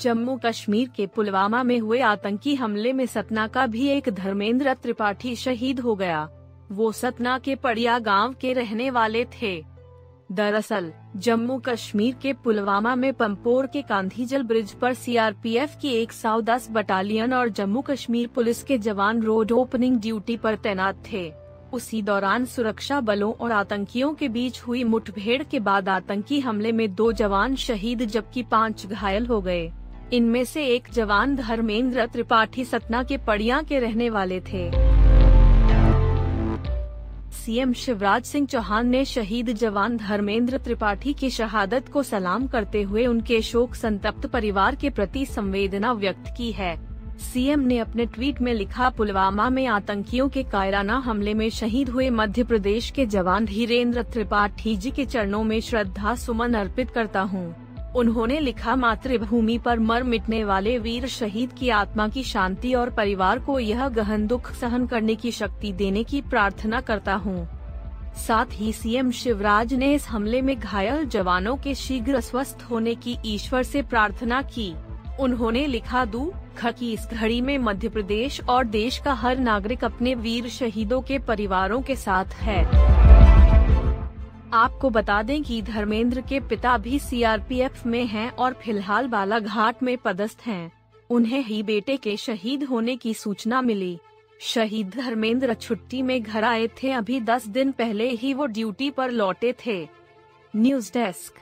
जम्मू कश्मीर के पुलवामा में हुए आतंकी हमले में सतना का भी एक धर्मेंद्र त्रिपाठी शहीद हो गया। वो सतना के पड़िया गाँव के रहने वाले थे। दरअसल जम्मू कश्मीर के पुलवामा में पंपोर के कांधीजल ब्रिज पर सीआरपीएफ की 110 बटालियन और जम्मू कश्मीर पुलिस के जवान रोड ओपनिंग ड्यूटी पर तैनात थे। उसी दौरान सुरक्षा बलों और आतंकियों के बीच हुई मुठभेड़ के बाद आतंकी हमले में दो जवान शहीद जबकि पाँच घायल हो गए। इनमें से एक जवान धर्मेंद्र त्रिपाठी सतना के पड़िया के रहने वाले थे। सीएम शिवराज सिंह चौहान ने शहीद जवान धर्मेंद्र त्रिपाठी की शहादत को सलाम करते हुए उनके शोक संतप्त परिवार के प्रति संवेदना व्यक्त की है। सीएम ने अपने ट्वीट में लिखा, पुलवामा में आतंकियों के कायराना हमले में शहीद हुए मध्य प्रदेश के जवान धीरेन्द्र त्रिपाठी जी के चरणों में श्रद्धा सुमन अर्पित करता हूँ। उन्होंने लिखा, मातृभूमि पर मर मिटने वाले वीर शहीद की आत्मा की शांति और परिवार को यह गहन दुख सहन करने की शक्ति देने की प्रार्थना करता हूँ। साथ ही सीएम शिवराज ने इस हमले में घायल जवानों के शीघ्र स्वस्थ होने की ईश्वर से प्रार्थना की। उन्होंने लिखा, दू की इस घड़ी में मध्य प्रदेश और देश का हर नागरिक अपने वीर शहीदों के परिवारों के साथ है। आपको बता दें कि धर्मेंद्र के पिता भी सीआरपीएफ में हैं और फ़िलहाल बालाघाट में पदस्थ हैं। उन्हें ही बेटे के शहीद होने की सूचना मिली। शहीद धर्मेंद्र छुट्टी में घर आए थे। अभी दस दिन पहले ही वो ड्यूटी पर लौटे थे। News desk.